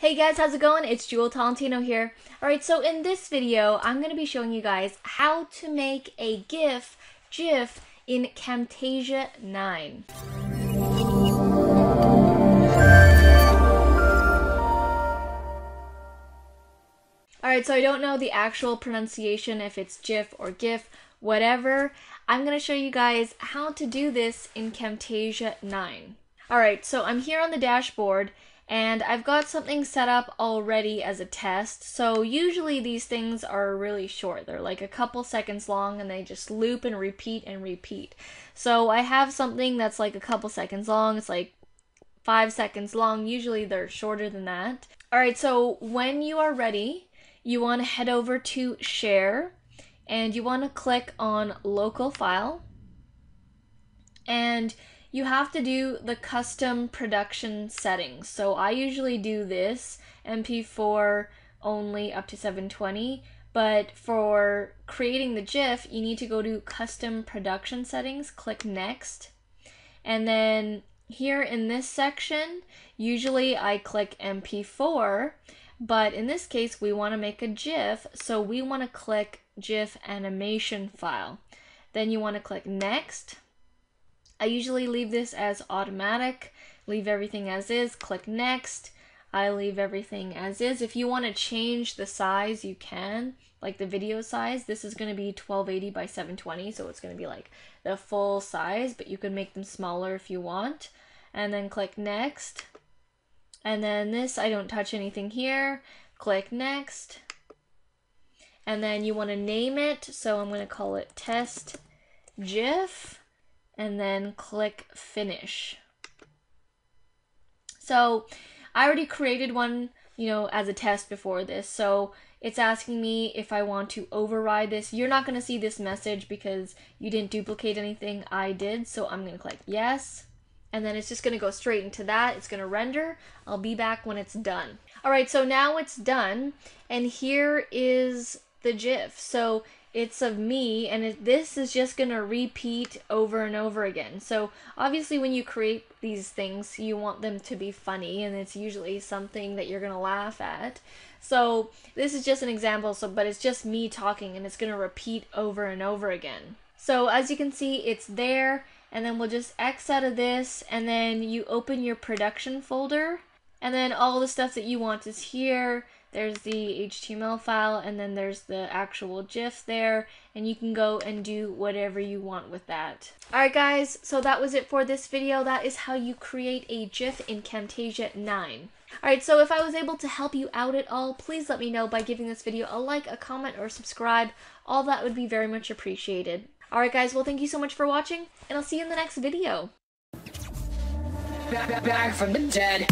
Hey guys, how's it going? It's Jewel Tolentino here. Alright, so in this video, I'm going to be showing you guys how to make a GIF, GIF, in Camtasia 9. Alright, so I don't know the actual pronunciation, if it's GIF or GIF, whatever. I'm going to show you guys how to do this in Camtasia 9. Alright, so I'm here on the dashboard and I've got something set up already as a test. So usually these things are really short. They're like a couple seconds long and they just loop and repeat and repeat. So I have something that's like a couple seconds long. It's like five seconds long. Usually they're shorter than that. All right, so when you are ready, you want to head over to share and you want to click on local file and you have to do the custom production settings. So I usually do this MP4 only up to 720, but for creating the GIF, you need to go to custom production settings, click next, and then here in this section, usually I click MP4, but in this case, we want to make a GIF, so we want to click GIF animation file. Then you want to click next, I usually leave this as automatic, leave everything as is, click next. I leave everything as is. If you want to change the size, you can, like the video size. This is going to be 1280 by 720, so it's going to be like the full size, but you can make them smaller if you want. And then click next. And then this, I don't touch anything here. Click next. And then you want to name it, so I'm going to call it test GIF and then click finish. So I already created one, you know, as a test before this. So it's asking me if I want to override this. You're not going to see this message because you didn't duplicate anything. I did. So I'm going to click yes. And then it's just going to go straight into that. It's going to render. I'll be back when it's done. All right, so now it's done. And here is the GIF. So it's of me and it, this is just going to repeat over and over again. So obviously when you create these things, you want them to be funny and it's usually something that you're going to laugh at. So this is just an example, so but it's just me talking and it's going to repeat over and over again. So as you can see, it's there and then we'll just X out of this and then you open your production folder and then all the stuff that you want is here there's the HTML file and then there's the actual GIF there and you can go and do whatever you want with that. Alright guys, so that was it for this video. That is how you create a GIF in Camtasia 9. Alright, so if I was able to help you out at all, please let me know by giving this video a like, a comment, or subscribe. All that would be very much appreciated. Alright guys, well thank you so much for watching, and I'll see you in the next video. Back, back from the dead.